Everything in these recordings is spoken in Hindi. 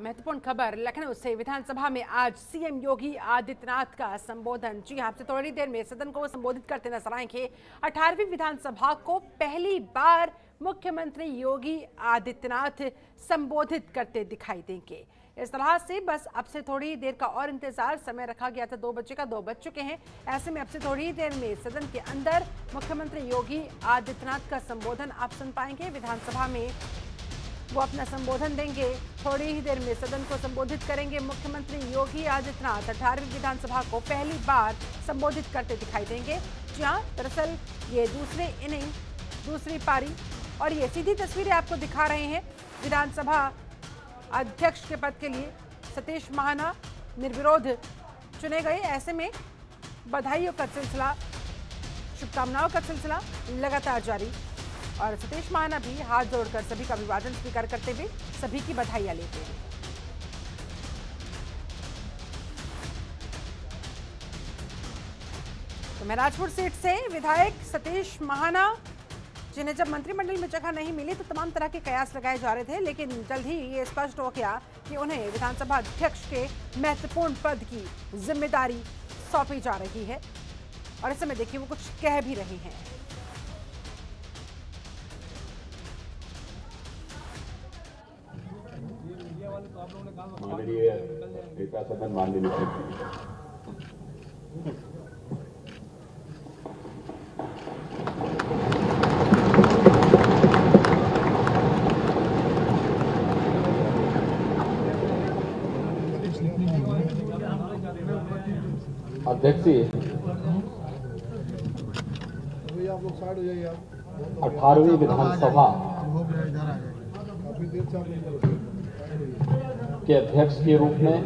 महत्वपूर्ण खबर लखनऊ से विधानसभा में आज सीएम योगी आदित्यनाथ का संबोधन। जी हाँ, आपसे थोड़ी देर में सदन को संबोधित करते नज़र आएँगे। 18वीं विधानसभा को पहली बार मुख्यमंत्री योगी आदित्यनाथ संबोधित करते दिखाई देंगे। इस तरह से बस अब से थोड़ी देर का और इंतज़ार समय रखा गया था। दो बजे का दो बज चुके हैं। ऐसे में अब से थोड़ी देर में सदन के अंदर मुख्यमंत्री योगी आदित्यनाथ का संबोधन आप सुन पाएँगे। विधानसभा में वो अपना संबोधन देंगे। थोड़ी ही देर में सदन को संबोधित करेंगे मुख्यमंत्री योगी आदित्यनाथ। अठारहवीं विधानसभा को पहली बार संबोधित करते दिखाई देंगे। जहाँ दरअसल ये दूसरे इनिंग, दूसरी पारी और ये सीधी तस्वीरें आपको दिखा रहे हैं। विधानसभा अध्यक्ष के पद के लिए सतीश महाना निर्विरोध चुने गए। ऐसे में बधाइयों का सिलसिला, शुभकामनाओं का सिलसिला लगातार जारी। और सतीश महाना भी हाथ जोड़कर सभी का अभिवादन स्वीकार करते हुए सभी की बधाइयाँ लेते हैं। तो महराजपुर सीट से विधायक सतीश महाना जिन्हें जब मंत्रिमंडल में जगह नहीं मिली तो तमाम तरह के कयास लगाए जा रहे थे, लेकिन जल्द ही ये स्पष्ट हो गया कि उन्हें विधानसभा अध्यक्ष के महत्वपूर्ण पद की ज़िम्मेदारी सौंपी जा रही है। और इस समय देखिए वो कुछ कह भी रहे हैं। नेता सदन अध्यक्ष अठारहवीं विधानसभा हो गया इधर आ जाइए काफ़ी देर से आप लोग के अध्यक्ष के रूप में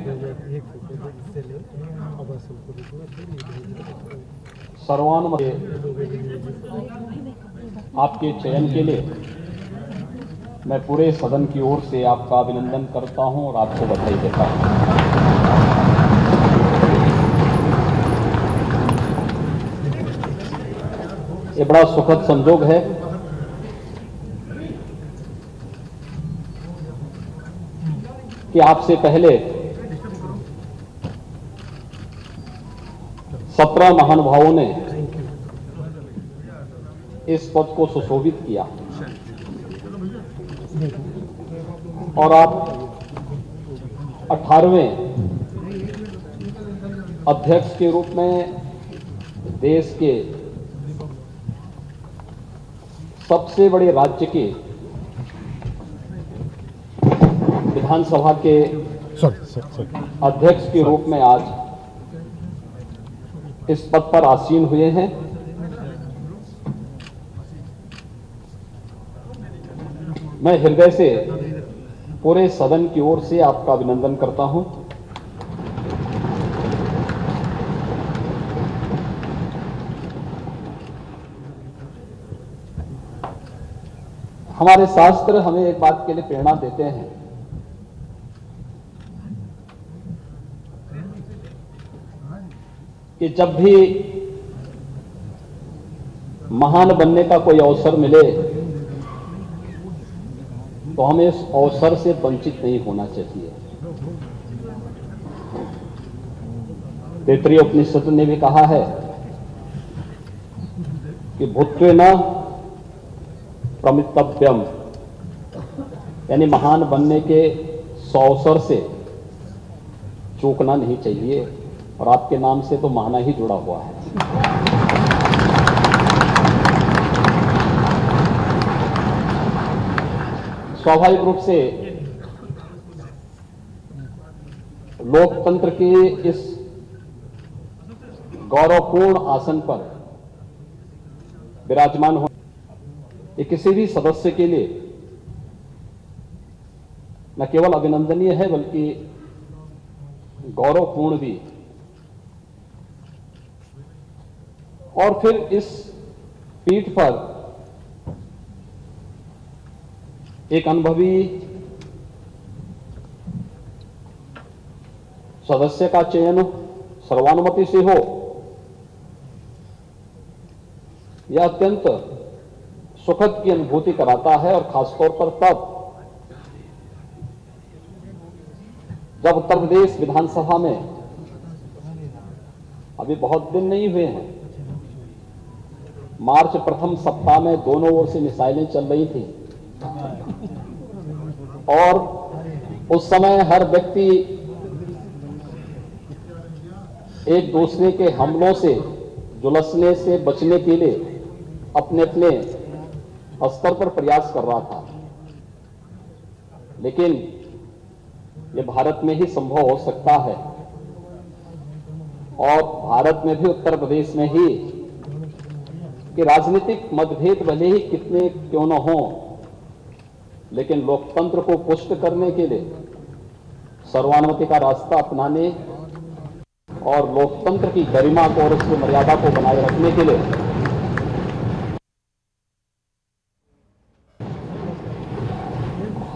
सर्वानुमति आपके चयन के लिए मैं पूरे सदन की ओर से आपका अभिनंदन करता हूँ और आपको बधाई देता हूँ। ये बड़ा सुखद संजोग है कि आपसे पहले सत्रह महानुभावों ने इस पद को सुशोभित किया। और आप अठारहवें अध्यक्ष के रूप में देश के सबसे बड़े राज्य के विधानसभा के अध्यक्ष के रूप में आज इस पद पर आसीन हुए हैं। मैं हृदय से पूरे सदन की ओर से आपका अभिनंदन करता हूँ। हमारे शास्त्र हमें एक बात के लिए प्रेरणा देते हैं। कि जब भी महान बनने का कोई अवसर मिले तो हमें इस अवसर से वंचित नहीं होना चाहिए। तैतरीय उपनिषद ने भी कहा है कि भूत्व न प्रमितव्यम, यानी महान बनने के सौ अवसर से चूकना नहीं चाहिए। और आपके नाम से तो महाना ही जुड़ा हुआ है। स्वाभाविक रूप से लोकतंत्र के इस गौरवपूर्ण आसन पर विराजमान हो ये किसी भी सदस्य के लिए न केवल अभिनंदनीय है, बल्कि गौरवपूर्ण भी। और फिर इस पीठ पर एक अनुभवी सदस्य का चयन सर्वानुमति से हो, यह अत्यंत सुखद की अनुभूति कराता है और खासतौर पर तब जब उत्तर प्रदेश विधानसभा में अभी बहुत दिन नहीं हुए हैं मार्च प्रथम सप्ताह में दोनों ओर से मिसाइलें चल रही थी। और उस समय हर व्यक्ति एक दूसरे के हमलों से, जुलसने से बचने के लिए अपने अपने स्तर पर प्रयास कर रहा था। लेकिन ये भारत में ही संभव हो सकता है। और भारत में भी, उत्तर प्रदेश में ही कि राजनीतिक मतभेद भले ही कितने क्यों न हो, लेकिन लोकतंत्र को पुष्ट करने के लिए सर्वानुमति का रास्ता अपनाने और लोकतंत्र की गरिमा को और उसकी मर्यादा को बनाए रखने के लिए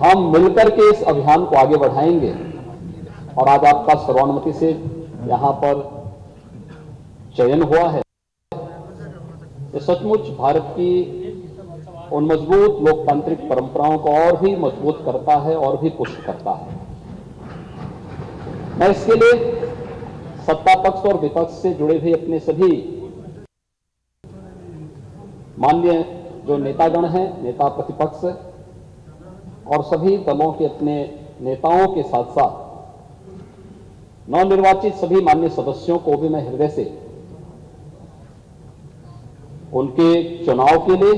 हम मिलकर के इस अभियान को आगे बढ़ाएँगे। और आज आपका सर्वानुमति से यहाँ पर चयन हुआ है। ये सचमुच भारत की उन मज़बूत लोकतांत्रिक परंपराओं को और भी मज़बूत करता है और भी पुष्ट करता है। मैं इसके लिए सत्ता पक्ष और विपक्ष से जुड़े हुए अपने सभी मान्य जो नेतागण हैं, नेता प्रतिपक्ष और सभी दलों के अपने नेताओं के साथ साथ नवनिर्वाचित सभी मान्य सदस्यों को भी मैं हृदय से उनके चुनाव के लिए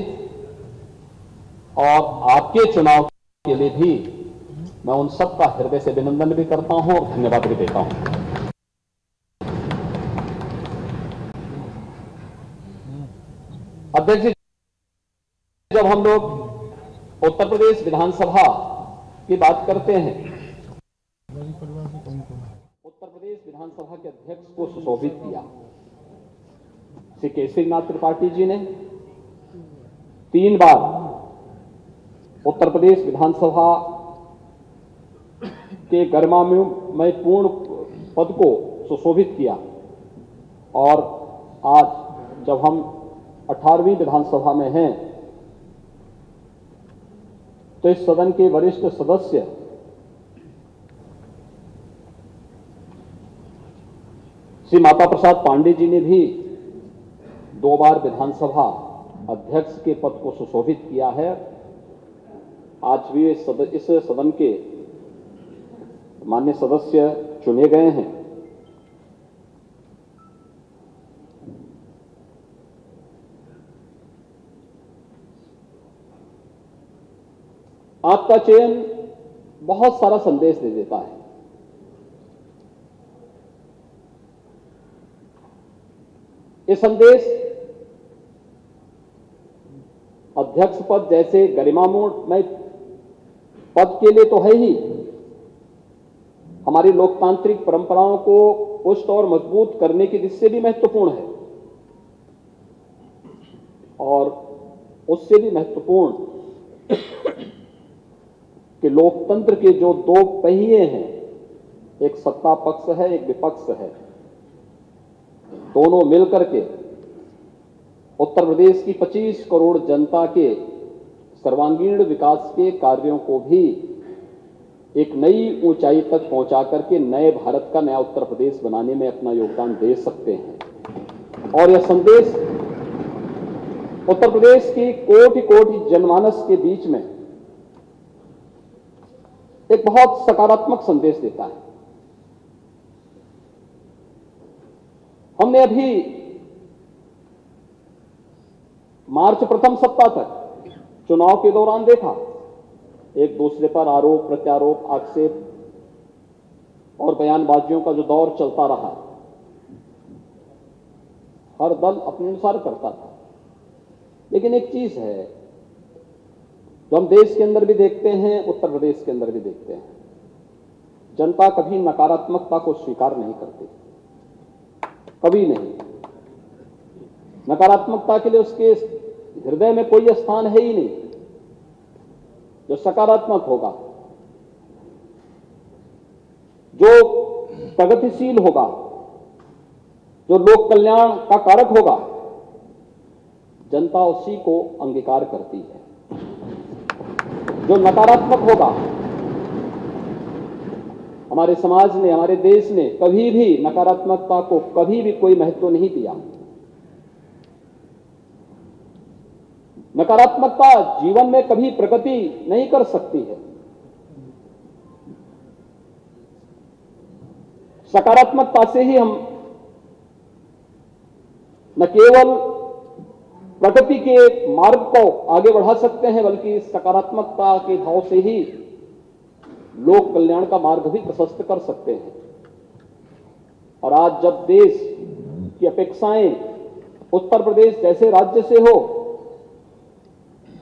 और आपके चुनाव के लिए भी मैं उन सबका हृदय से अभिनंदन भी करता हूँ और धन्यवाद भी देता हूँ। अध्यक्ष जी, जब हम लोग उत्तर प्रदेश विधानसभा की बात करते हैं, उत्तर प्रदेश विधानसभा के अध्यक्ष को सुशोभित किया। श्री केसरीनाथ त्रिपाठी जी ने तीन बार उत्तर प्रदेश विधानसभा के गरिमा में मैं पूर्ण पद को सुशोभित किया और आज जब हम 18वीं विधानसभा में हैं तो इस सदन के वरिष्ठ सदस्य श्री माता प्रसाद पांडे जी ने भी दो बार विधानसभा अध्यक्ष के पद को सुशोभित किया है। आज भी इस सदन, इस सदन के मान्य सदस्य चुने गए हैं। आपका चयन बहुत सारा संदेश दे देता है। ये संदेश अध्यक्ष पद जैसे गरिमामय पद के लिए तो है ही। हमारी लोकतांत्रिक परंपराओं को पुष्ट और मज़बूत करने की दृष्टि भी महत्वपूर्ण है। और उससे भी महत्वपूर्ण कि लोकतंत्र के जो दो पहिए हैं, एक सत्ता पक्ष है, एक विपक्ष है। दोनों मिलकर के उत्तर प्रदेश की 25 करोड़ जनता के सर्वांगीण विकास के कार्यों को भी एक नई ऊंचाई तक पहुँचा करके नए भारत का नया उत्तर प्रदेश बनाने में अपना योगदान दे सकते हैं। और यह संदेश उत्तर प्रदेश की कोटि कोटि जनमानस के बीच में एक बहुत सकारात्मक संदेश देता है। हमने अभी मार्च प्रथम सप्ताह तक चुनाव के दौरान देखा, एक दूसरे पर आरोप, प्रत्यारोप, आक्षेप और बयानबाजियों का जो दौर चलता रहा, हर दल अपने अनुसार करता था। लेकिन एक चीज़ है, जो हम देश के अंदर भी देखते हैं, उत्तर प्रदेश के अंदर भी देखते हैं, जनता कभी नकारात्मकता को स्वीकार नहीं करती। कभी नहीं। नकारात्मकता के लिए उसके हृदय में कोई स्थान है ही नहीं, जो सकारात्मक होगा, जो प्रगतिशील होगा, जो लोक कल्याण का कारक होगा, जनता उसी को अंगीकार करती है। जो नकारात्मक होगा हमारे समाज ने, हमारे देश ने कभी भी नकारात्मकता को कभी भी कोई महत्व नहीं दिया। नकारात्मकता जीवन में कभी प्रगति नहीं कर सकती है। सकारात्मकता से ही हम न केवल प्रगति के मार्ग को आगे बढ़ा सकते हैं, बल्कि सकारात्मकता के भाव से ही लोक कल्याण का मार्ग भी प्रशस्त कर सकते हैं। और आज जब देश की अपेक्षाएँ उत्तर प्रदेश जैसे राज्य से हो,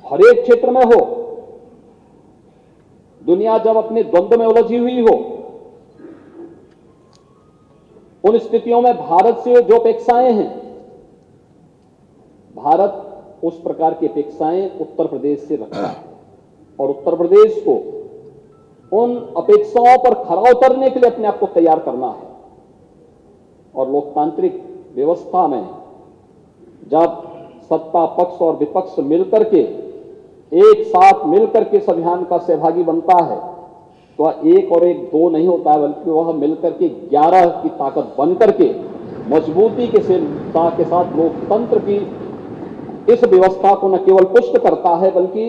हर एक क्षेत्र में हो, दुनिया जब अपने द्वंद्व में उलझी हुई हो, उन स्थितियों में भारत से जो अपेक्षाएँ हैं, भारत उस प्रकार की अपेक्षाएँ उत्तर प्रदेश से रखता है। और उत्तर प्रदेश को उन अपेक्षाओं पर खरा उतरने के लिए अपने आप को तैयार करना है। और लोकतांत्रिक व्यवस्था में जब सत्ता, पक्ष और विपक्ष मिलकर के, एक साथ मिलकर के इस अभियान का सहभागी बनता है तो एक और एक दो नहीं होता है, बल्कि वह मिलकर के ग्यारह की ताकत बन करके मजबूती के के साथ लोकतंत्र की इस व्यवस्था को न केवल पुष्ट करता है, बल्कि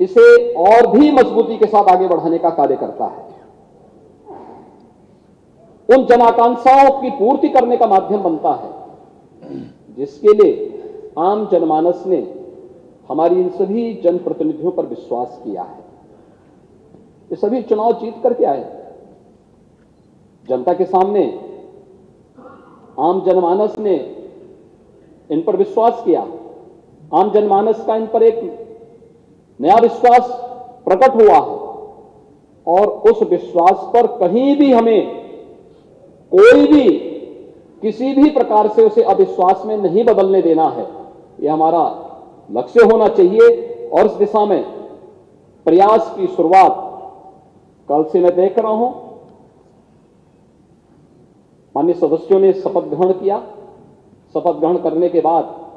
इसे और भी मजबूती के साथ आगे बढ़ाने का कार्य करता है। उन जनाकांक्षाओं की पूर्ति करने का माध्यम बनता है, जिसके लिए आम जनमानस ने हमारी इन सभी जनप्रतिनिधियों पर विश्वास किया है। ये सभी चुनाव जीत करके आए। जनता के सामने आम जनमानस ने इन पर विश्वास किया। आम जनमानस का इन पर एक नया विश्वास प्रकट हुआ है। और उस विश्वास पर कहीं भी हमें कोई भी, किसी भी प्रकार से उसे अविश्वास में नहीं बदलने देना है। यह हमारा लक्ष्य होना चाहिए। और इस दिशा में प्रयास की शुरुआत कल से मैं देख रहा हूँ। मान्य सदस्यों ने शपथ ग्रहण किया। शपथ ग्रहण करने के बाद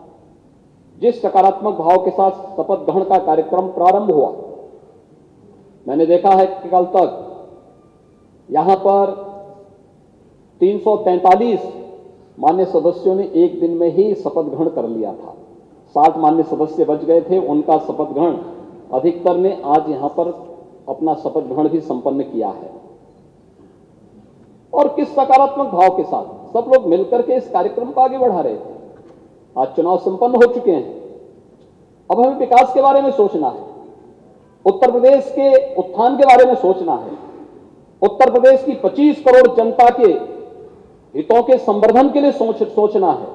जिस सकारात्मक भाव के साथ शपथ ग्रहण का कार्यक्रम प्रारंभ हुआ, मैंने देखा है कि कल तक यहाँ पर 343 मान्य सदस्यों ने एक दिन में ही शपथ ग्रहण कर लिया था। साठ मान्य सदस्य बच गए थे, उनका शपथ ग्रहण अधिकतर ने आज यहाँ पर अपना शपथ ग्रहण भी संपन्न किया है। और किस सकारात्मक भाव के साथ सब लोग मिलकर के इस कार्यक्रम को आगे बढ़ा रहे थे? आज चुनाव संपन्न हो चुके हैं। अब हमें विकास के बारे में सोचना है। उत्तर प्रदेश के उत्थान के बारे में सोचना है। उत्तर प्रदेश की 25 करोड़ जनता के हितों के संवर्धन के लिए सोच, सोचना है।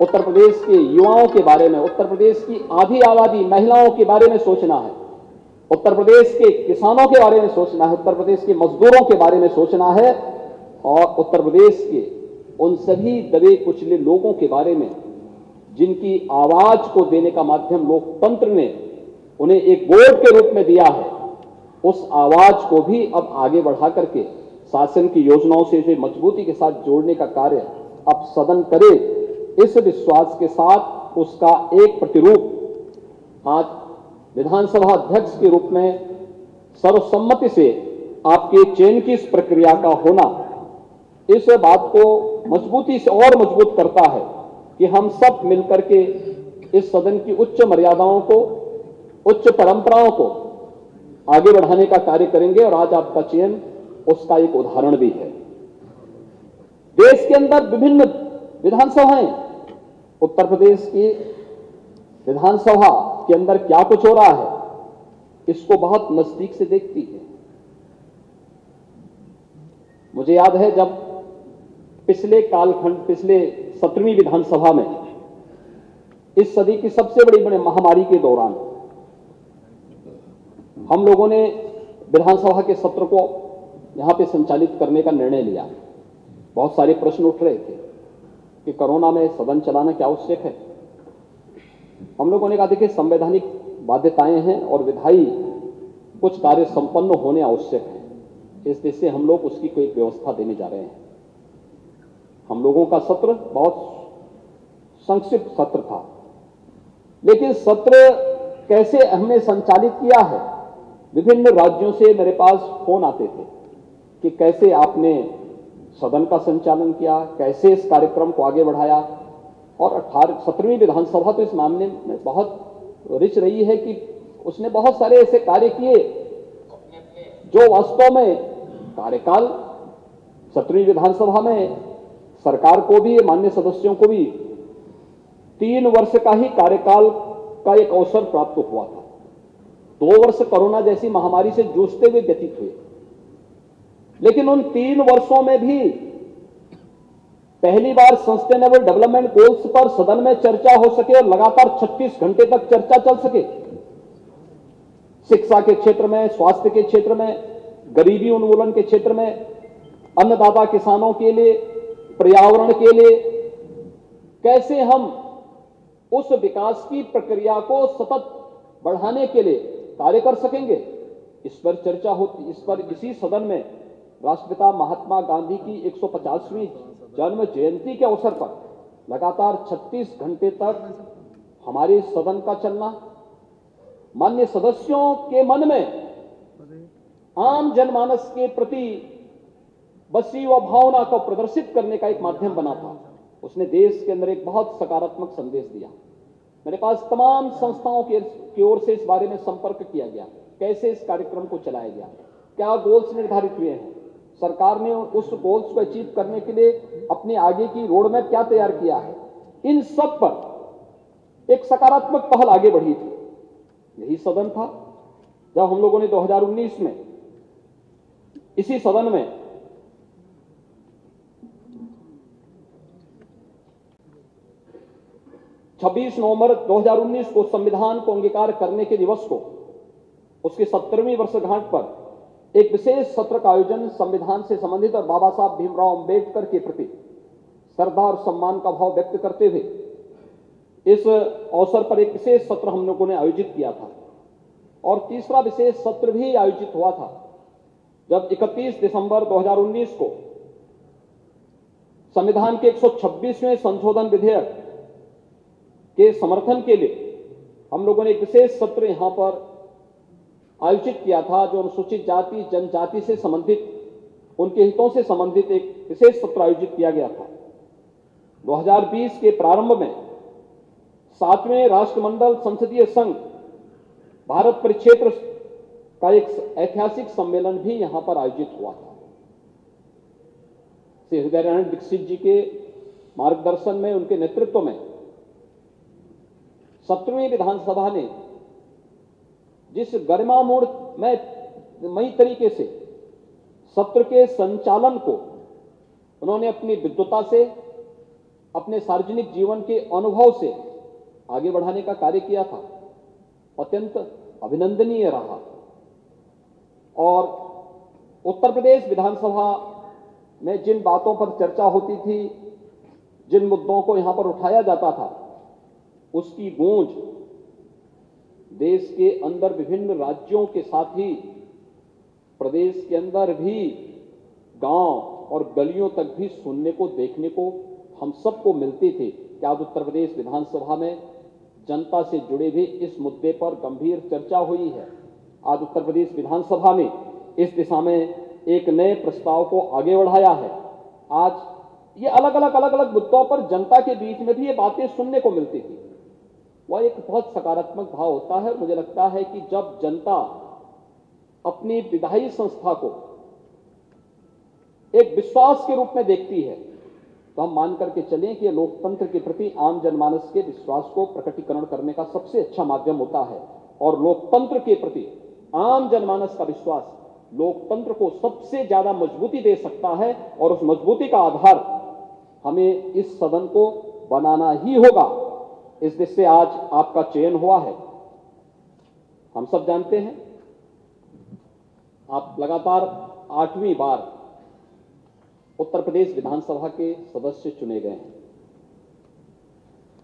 उत्तर प्रदेश के युवाओं के बारे में, उत्तर प्रदेश की आधी आबादी महिलाओं के बारे में सोचना है। उत्तर प्रदेश के किसानों के बारे में सोचना है। उत्तर प्रदेश के मजदूरों के बारे में सोचना है। और उत्तर प्रदेश के उन सभी दबे कुचले लोगों के बारे में जिनकी आवाज़ को देने का माध्यम लोकतंत्र ने उन्हें एक वोट के रूप में दिया है, उस आवाज़ को भी अब आगे बढ़ा करके शासन की योजनाओं से इसे मजबूती के साथ जोड़ने का कार्य अब सदन करे, इस विश्वास के साथ उसका एक प्रतिरूप आज विधानसभा अध्यक्ष के रूप में सर्वसम्मति से आपके चयन की इस प्रक्रिया का होना इस बात को मजबूती से और मज़बूत करता है। कि हम सब मिलकर के इस सदन की उच्च मर्यादाओं को, उच्च परंपराओं को आगे बढ़ाने का कार्य करेंगे और आज आपका चयन उसका एक उदाहरण भी है। देश के अंदर विभिन्न विधानसभाएँ उत्तर प्रदेश की विधानसभा के अंदर क्या कुछ हो रहा है, इसको बहुत नज़दीक से देखती है। मुझे याद है जब पिछले कालखंड, पिछले सत्रहवीं विधानसभा में, इस सदी की सबसे बड़ी बड़ी महामारी के दौरान, हम लोगों ने विधानसभा के सत्र को यहाँ पे संचालित करने का निर्णय लिया। बहुत सारे प्रश्न उठ रहे थे कि कोरोना में सदन चलाना क्या आवश्यक है? हम लोगों ने कहा, देखिए, संवैधानिक बाध्यताएँ हैं और विधायी कुछ कार्य संपन्न होने आवश्यक है। इस देश से हम लोग उसकी कोई व्यवस्था देने जा रहे हैं। हम लोगों का सत्र बहुत संक्षिप्त सत्र था। लेकिन सत्र कैसे हमने संचालित किया है? विभिन्न राज्यों से मेरे पास फ़ोन आते थे कि कैसे आपने सदन का संचालन किया, कैसे इस कार्यक्रम को आगे बढ़ाया। और अठारह सत्रहवीं विधानसभा तो इस मामले में बहुत रिच रही है कि उसने बहुत सारे ऐसे कार्य किए जो वास्तव में कार्यकाल, सत्रहवीं विधानसभा में सरकार को भी, मान्य सदस्यों को भी तीन वर्ष का ही कार्यकाल का एक अवसर प्राप्त हुआ था। दो वर्ष कोरोना जैसी महामारी से जूझते हुए व्यतीत हुए। लेकिन उन तीन वर्षों में भी पहली बार सस्टेनेबल डेवलपमेंट गोल्स पर सदन में चर्चा हो सके और लगातार 36 घंटे तक चर्चा चल सके। शिक्षा के क्षेत्र में, स्वास्थ्य के क्षेत्र में, गरीबी उन्मूलन के क्षेत्र में, अन्नदाता किसानों के लिए पर्यावरण के लिए, कैसे हम उस विकास की प्रक्रिया को सतत बढ़ाने के लिए कार्य कर सकेंगे? इस पर चर्चा होती, इस पर इसी सदन में राष्ट्रपिता महात्मा गांधी की 150वीं जन्म जयंती के अवसर पर लगातार 36 घंटे तक हमारे सदन का चलना मान्य सदस्यों के मन में आम जनमानस के प्रति बसी व भावना को प्रदर्शित करने का एक माध्यम बना था। उसने देश के अंदर एक बहुत सकारात्मक संदेश दिया। मेरे पास तमाम संस्थाओं की ओर से इस बारे में संपर्क किया गया। कैसे इस कार्यक्रम को चलाया गया? क्या गोल्स निर्धारित हुए हैं? सरकार ने उस गोल्स को अचीव करने के लिए अपने आगे की रोड मैप क्या तैयार किया है? इन सब पर एक सकारात्मक पहल आगे बढ़ी थी। यही सदन था। जब हम लोगों ने 2019 में इसी सदन में छब्बीस नवंबर 2019 को संविधान को अंगीकार करने के दिवस को, उसकी सत्तरवीं वर्षगांठ पर एक विशेष सत्र का आयोजन संविधान से संबंधित और बाबा साहब भीमराव अंबेडकर के प्रति श्रद्धा और सम्मान का भाव व्यक्त करते हुए इस अवसर पर एक विशेष सत्र हम लोगों ने आयोजित किया था और तीसरा विशेष सत्र भी आयोजित हुआ था जब 31 दिसंबर 2019 को संविधान के 126वें संशोधन विधेयक के समर्थन के लिए हम लोगों ने एक विशेष सत्र यहाँ पर आयोजित किया था, जो अनुसूचित जाति, जनजाति से संबंधित, उनके हितों से संबंधित एक विशेष सत्र आयोजित किया गया था। 2020 के प्रारंभ में सातवें राष्ट्रमंडल संसदीय संघ भारत परिक्षेत्र का एक ऐतिहासिक सम्मेलन भी यहाँ पर आयोजित हुआ था। श्री हृदय नारायण दीक्षित जी के मार्गदर्शन में, उनके नेतृत्व में सत्रहवीं विधानसभा ने जिस गरिमामूढ़ में मई तरीके से सत्र के संचालन को उन्होंने अपनी विद्वता से, अपने सार्वजनिक जीवन के अनुभव से आगे बढ़ाने का कार्य किया था। अत्यंत अभिनंदनीय रहा। और उत्तर प्रदेश विधानसभा में जिन बातों पर चर्चा होती थी, जिन मुद्दों को यहाँ पर उठाया जाता था उसकी गूंज देश के अंदर विभिन्न राज्यों के साथ ही प्रदेश के अंदर भी गाँव और गलियों तक भी सुनने को, देखने को हम सबको मिलती थी। कि आज उत्तर प्रदेश विधानसभा में जनता से जुड़े भी इस मुद्दे पर गंभीर चर्चा हुई है? आज उत्तर प्रदेश विधानसभा ने इस दिशा में एक नए प्रस्ताव को आगे बढ़ाया है। आज ये अलग अलग अलग अलग मुद्दों पर जनता के बीच में भी ये बातें सुनने को मिलती थी। वह एक बहुत सकारात्मक भाव होता है। मुझे लगता है कि जब जनता अपनी विधायी संस्था को एक विश्वास के रूप में देखती है तो हम मान करके चलें कि लोकतंत्र के प्रति आम जनमानस के विश्वास को प्रकटीकरण करने का सबसे अच्छा माध्यम होता है। और लोकतंत्र के प्रति आम जनमानस का विश्वास लोकतंत्र को सबसे ज़्यादा मजबूती दे सकता है। और उस मजबूती का आधार हमें इस सदन को बनाना ही होगा। इस देश से आज आपका चयन हुआ है। हम सब जानते हैं, आप लगातार आठवीं बार उत्तर प्रदेश विधानसभा के सदस्य चुने गए हैं।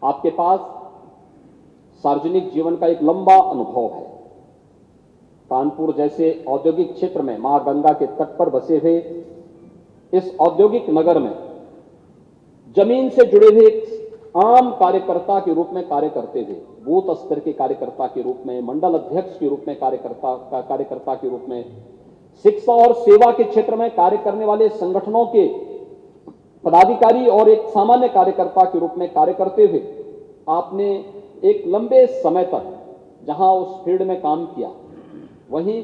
आपके पास सार्वजनिक जीवन का एक लंबा अनुभव है। कानपुर जैसे औद्योगिक क्षेत्र में माँ गंगा के तट पर बसे हुए इस औद्योगिक नगर में ज़मीन से जुड़े हुए एक आम कार्यकर्ता के रूप में कार्य करते थे। बूथ स्तर के कार्यकर्ता के रूप में, मंडल अध्यक्ष के रूप में कार्यकर्ता, का कार्यकर्ता के रूप में, शिक्षा और सेवा के क्षेत्र में कार्य करने वाले संगठनों के पदाधिकारी और एक सामान्य कार्यकर्ता के रूप में कार्य करते हुए आपने एक लंबे समय तक जहाँ उस फ़ील्ड में काम किया, वहीं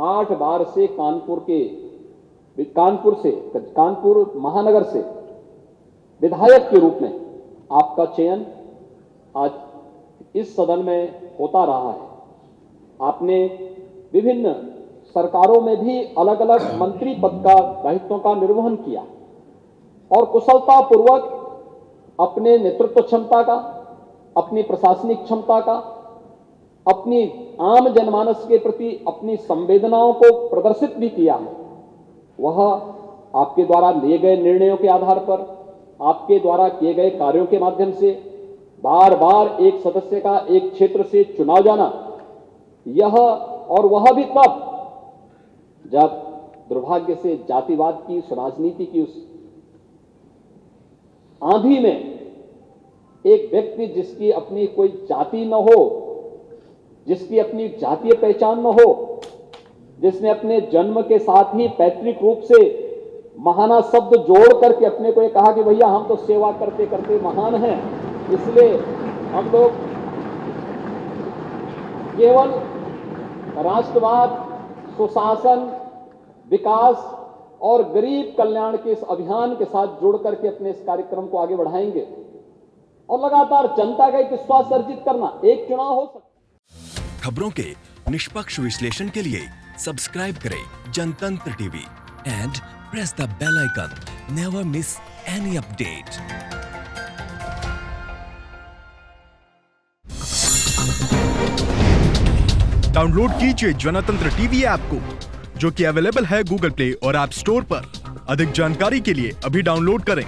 आठ बार से कानपुर के, कानपुर से, कानपुर महानगर से विधायक के रूप में आपका चयन आज इस सदन में होता रहा है। आपने विभिन्न सरकारों में भी अलग अलग मंत्री पद का दायित्वों का निर्वहन किया और कुशलता पूर्वक अपने नेतृत्व क्षमता का, अपनी प्रशासनिक क्षमता का, अपनी आम जनमानस के प्रति अपनी संवेदनाओं को प्रदर्शित भी किया है। वह आपके द्वारा लिए गए निर्णयों के आधार पर आपके द्वारा किए गए कार्यों के माध्यम से बार बार एक सदस्य का एक क्षेत्र से चुनाव जाना, यह और वह भी तब जब दुर्भाग्य से जातिवाद की उस राजनीति की उस आंधी में एक व्यक्ति जिसकी अपनी कोई जाति न हो, जिसकी अपनी जातीय पहचान न हो, जिसने अपने जन्म के साथ ही पैतृक रूप से महाना शब्द जोड़ करके अपने को ये कहा कि भैया हम तो सेवा करते करते महान हैं। इसलिए हम लोग केवल राष्ट्रवाद, सुशासन, विकास और गरीब कल्याण के इस अभियान के साथ जुड़ करके अपने इस कार्यक्रम को आगे बढ़ाएँगे। और लगातार जनता का एक विश्वास अर्जित करना एक चुनाव हो सकता खबरों के निष्पक्ष विश्लेषण के लिए सब्सक्राइब करें Jantantra TV and press the bell icon. Never miss any update. Download कीजिए जनतंत्र टीवी ऐप को, जो कि अवेलेबल है गूगल प्ले और ऐप स्टोर पर अधिक जानकारी के लिए अभी डाउनलोड करें